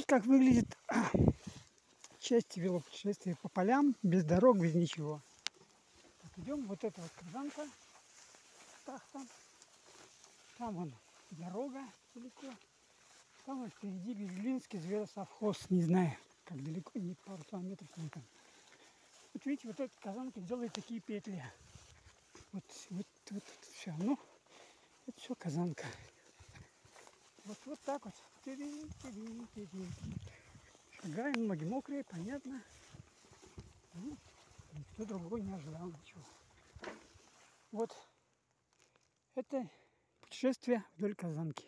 Вот как выглядит часть велопутешествия по полям, без дорог, без ничего. Так, идем, вот это вот Казанка, так там, там вон дорога далеко, там вот впереди Берлинский зверосовхоз, не знаю, как далеко, не пару километров не там. Вот видите, вот эта Казанка делает такие петли. Вот, вот, вот, это все. Ну, это все Казанка. Вот, вот так вот. Шагаем, ноги мокрые, понятно. Ну, никто другой не ожидал ничего. Вот это путешествие вдоль Казанки.